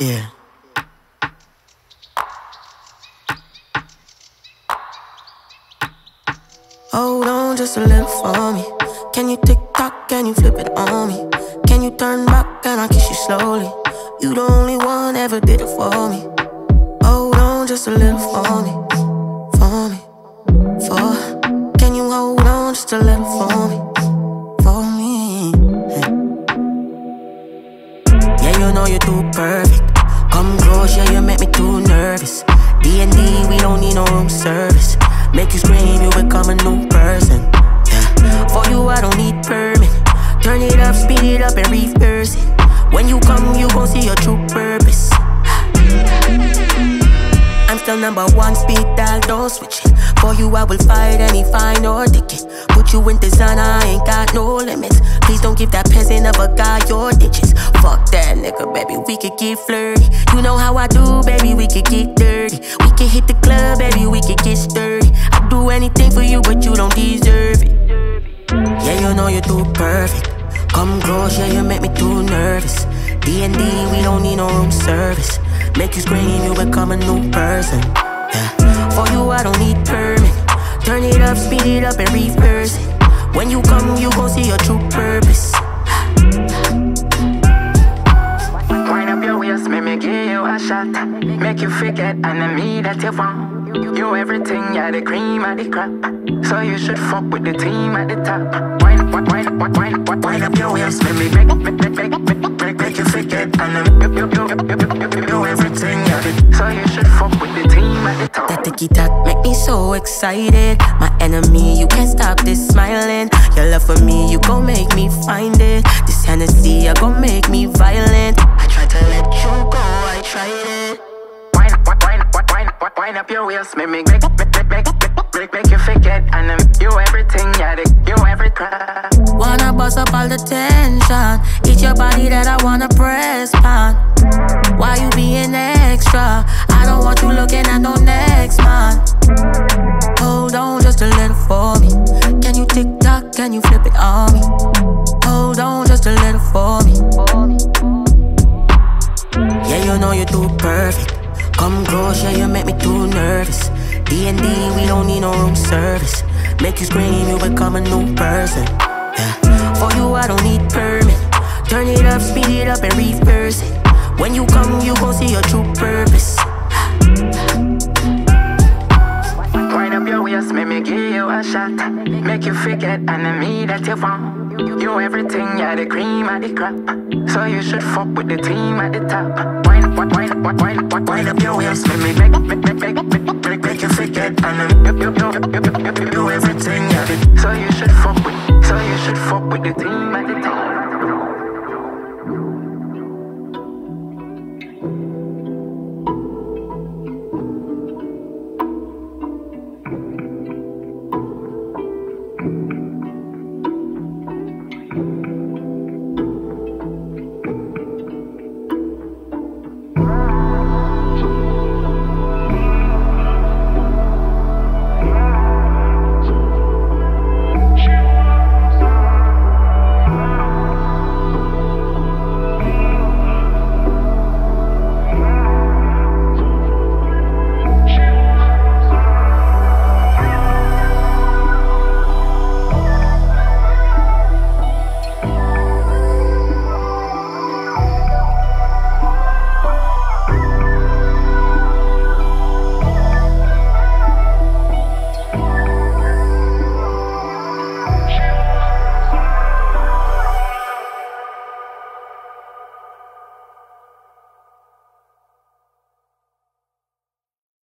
Yeah. Hold on just a little for me. Can you tick tock? Can you flip it on me? Can you turn back and I kiss you slowly? You the only one ever did it for me. Hold on just a little for me, for me, for. Can you hold on just a little for me, for me? Yeah, you know you're too perfect. Still number one, speed dial, don't switch it. For you, I will fight any fine or ticket. Put you in design, I ain't got no limits. Please don't give that peasant of a guy your ditches. Fuck that nigga, baby, we could get flirty. You know how I do, baby, we could get dirty. We could hit the club, baby, we could get sturdy. I'd do anything for you, but you don't deserve it. Yeah, you know you're too perfect. Come close, yeah, you make me too nervous. DND, we don't need no room service. Make you scream, you become a new person. Yeah, for you I don't need permit. Turn it up, speed it up, and reverse it. When you come, you gon' see your true purpose. Wind up your waist, make me give you a shot. Make you forget enemy that you want. You everything, yeah, the cream of the crop. So you should fuck with the team at the top. Wind, wind, wind, wind, wind, wind up your waist, make me make, make, make, make, make, make, make you forget enemy. You, you, you, you, you, you everything, yeah. the- So you should fuck with the team at the top. That ticky tack make me so excited. My enemy, you can't stop this smiling. Your love for me, you gon' make me find it. This Hennessy, you gon' make me violent. I tried to let you go, I tried it. Wind, wind, wind, wind, wind, wind, wind up your waist, make me make, make, make, make, make, make, make you forget enemy. You everything, yeah, the, you every crap. Wanna bust up all the tension. Your body that I wanna press on. Why you being extra? I don't want you looking at no next man. Hold on just a little for me. Can you tick tock? Can you flip it on me? Hold on just a little for me. Yeah, you know you're too perfect. Come close, yeah, you make me too nervous. DND, we don't need no room service. Make you scream, you become a new person. Yeah, for you I don't up, speed it up, and reverse it. When you come, you gon' see your true purpose. Wind up your waist, make me give you a shot. Make you forget enemy that you want. You everything, yeah, the cream of the crop. So you should fuck with the team at the top. Wind, wind, wind, wind, wind, wind, wind up your waist, make me make, make, make, make, make, make, make you forget enemy. You, you, you, you, you, you, everything, yeah. So you should fuck with, so you should fuck with the team at the